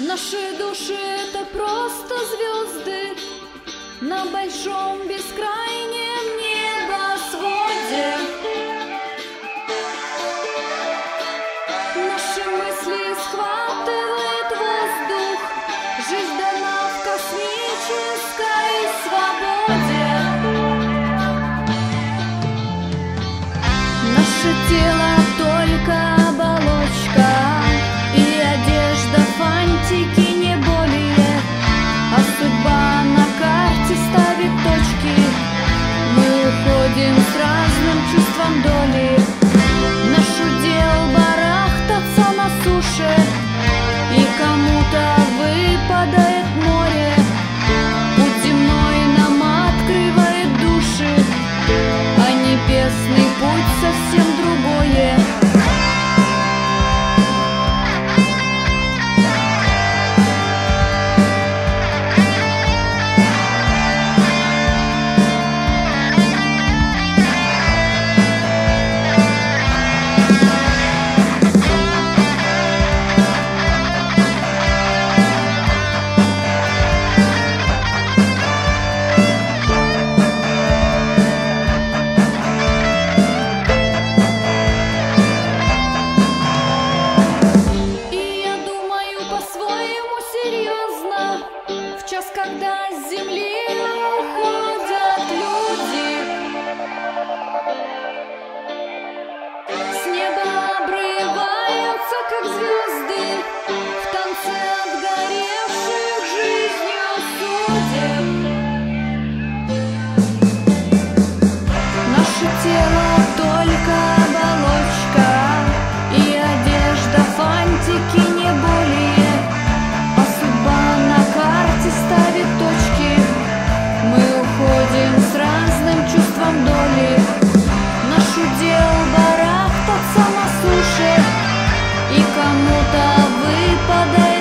Наши души это просто звезды. На большом бескрайнем серьезно. В час, когда с земли уходят люди. С неба обрываются, как звезды В танце отгоревших жизнью судеб. Наше тело только болеет нам домик Наш удел барахтаться суше И кому-то выпадает.